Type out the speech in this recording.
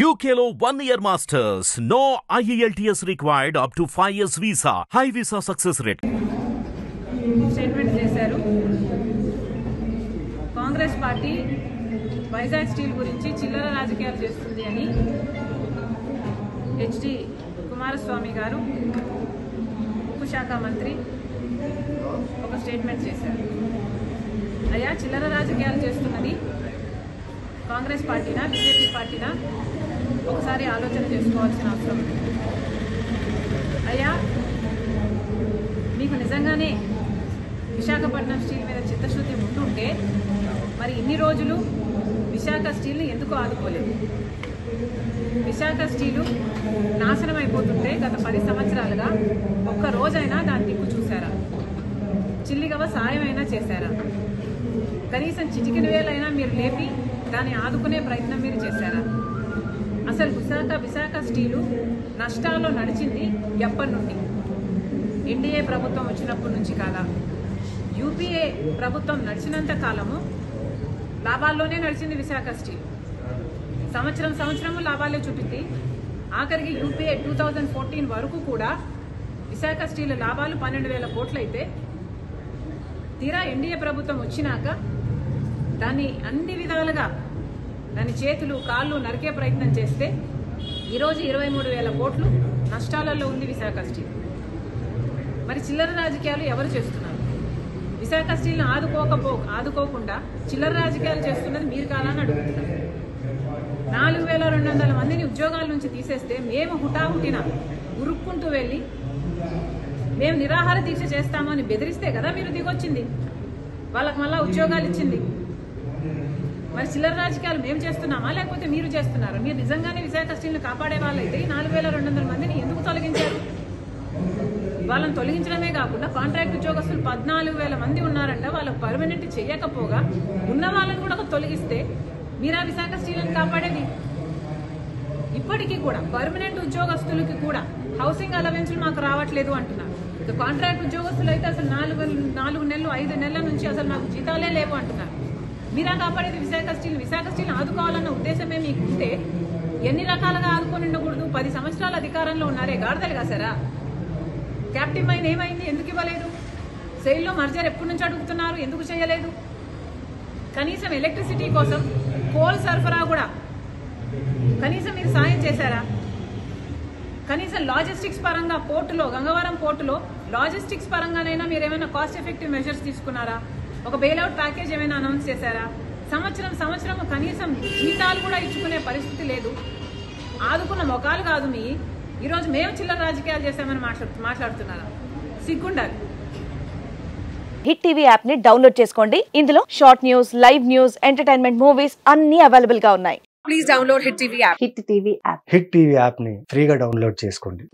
యూకేలో one year masters no IELTS required up to five years visa high visa success rate statement చేశారు. Congress party Vizag steel గురించి చిల్లర రాజకీయాలు చేస్తుంది అని హెచ్డి కుమారస్వామి గారు ఉక్కు శాఖ మంత్రి ఒక స్టేట్మెంట్ చేశారు. అయ్యా చిల్లర రాజకీయాలు చేస్తున్నది కాంగ్రెస్ పార్టీనా బీజేపీ పార్టీనా? ఒక్కసారి ఆలోచన చేసుకోవాల్సిన అవసరం ఉంది. అయ్యా మీకు నిజంగానే విశాఖపట్నం స్టీల్ మీద చిత్తశుద్ధి ఉంటుంటే మరి ఇన్ని రోజులు విశాఖ స్టీల్ని ఎందుకు ఆదుకోలేదు? విశాఖ స్టీలు నాశనం అయిపోతుంటే గత పది సంవత్సరాలుగా ఒక్క రోజైనా దాని దిక్కు చూసారా చిల్లిగవ సాయమైనా చేశారా? కనీసం చిటికిన వేలైనా మీరు లేపి దాన్ని ఆదుకునే ప్రయత్నం మీరు చేశారా? అసలు విశాఖ విశాఖ స్టీలు నష్టాల్లో నడిచింది ఎప్పటి నుండి? ఎన్డీఏ ప్రభుత్వం వచ్చినప్పటి నుంచి కాదా? యూపీఏ ప్రభుత్వం నడిచినంత కాలము లాభాల్లోనే నడిచింది విశాఖ స్టీల్. సంవత్సరం సంవత్సరము లాభాలే చూపింది. ఆఖరికి యూపీఏ టూ థౌజండ్ ఫోర్టీన్ వరకు కూడా విశాఖ స్టీల్ లాభాలు పన్నెండు వేల కోట్లయితే తీరా ఎన్డీఏ ప్రభుత్వం వచ్చినాక దాన్ని అన్ని విధాలుగా దాని చేతులు కాళ్ళు నరికే ప్రయత్నం చేస్తే ఈరోజు ఇరవై మూడు వేల కోట్లు నష్టాలలో ఉంది విశాఖ స్టీల్. మరి చిల్లర రాజకీయాలు ఎవరు చేస్తున్నారు? విశాఖ స్టీల్ని ఆదుకోకపో ఆదుకోకుండా చిల్లర రాజకీయాలు చేస్తున్నది మీరు కాదని అడుగుతున్నారు నాలుగు వేల రెండు వందల మందిని ఉద్యోగాల నుంచి తీసేస్తే మేము హుటాహుటిన ఉరుక్కుంటూ వెళ్ళి మేము నిరాహార దీక్ష చేస్తామని బెదిరిస్తే కదా మీరు దిగొచ్చింది? వాళ్ళకి మళ్ళా ఉద్యోగాలు ఇచ్చింది? మరి చిల్లర రాజకీయాలు మేము చేస్తున్నామా? లేకపోతే మీరు చేస్తున్నారా? మీరు నిజంగానే విశాఖ స్టీల్ని కాపాడే వాళ్ళైతే ఈ నాలుగు వేల రెండు వందల మందిని ఎందుకు తొలగించారు? వాళ్ళని తొలగించడమే కాకుండా కాంట్రాక్ట్ ఉద్యోగస్తులు పద్నాలుగు వేల మంది ఉన్నారంట. వాళ్ళకు పర్మనెంట్ చేయకపోగా ఉన్న వాళ్ళని కూడా తొలగిస్తే మీరా విశాఖ స్టీల్ని కాపాడేది? ఇప్పటికీ కూడా పర్మనెంట్ ఉద్యోగస్తులకి కూడా హౌసింగ్ అలవెన్స్లు మాకు రావట్లేదు అంటున్నారు. ఇక కాంట్రాక్ట్ ఉద్యోగస్తులు అయితే అసలు నాలుగు నాలుగు నెలలు ఐదు నెలల నుంచి అసలు మాకు జీతాలే లేవు అంటున్నారు. మీరా కాపాడేది విశాఖ స్టీల్. విశాఖ స్టీల్ ఆదుకోవాలన్న ఉద్దేశమే మీకు ఉంటే ఎన్ని రకాలుగా ఆదుకొని ఉండకూడదు? పది సంవత్సరాల అధికారంలో ఉన్నారే గాడిదలు కాసారా క్యాప్టివ్ మైన్ ఏమైంది? ఎందుకు ఇవ్వలేదు? సెయిల్లో మర్జర్ ఎప్పటి నుంచి అడుగుతున్నారు? ఎందుకు చేయలేదు? కనీసం ఎలక్ట్రిసిటీ కోసం కోల్ సరఫరా కూడా కనీసం మీరు సాయం చేశారా? కనీసం లాజిస్టిక్స్ పరంగా పోర్టులో గంగవరం పోర్టులో లాజిస్టిక్స్ పరంగానైనా మీరు ఏమైనా కాస్ట్ ఎఫెక్టివ్ మెజర్స్ తీసుకున్నారా? ఒక బెయిల్అవుట్ ప్యాకేజ్ ఏమైనా అనౌన్స్ చేశారా? సంవత్సరం సంవత్సరం కనీసం జీతాలు కూడా ఇచ్చుకునే పరిస్థితి లేదు. ఆదుకున్న మొఖాలు కాదు మీ. ఈరోజు మేము చిల్లర రాజకీయాలు చేశామని మాట్లాడు మాట్లాడుతున్నారా? సిగ్గుండాలి. హిట్ టీవీ యాప్ని డౌన్లోడ్ చేసుకోండి. ఇందులో short news live news entertainment movies అన్ని అవైలబుల్గా ఉన్నాయి. please download Hit TV app. Hit TV app. Hit TV యాప్ని ఫ్రీగా డౌన్లోడ్ చేసుకోండి.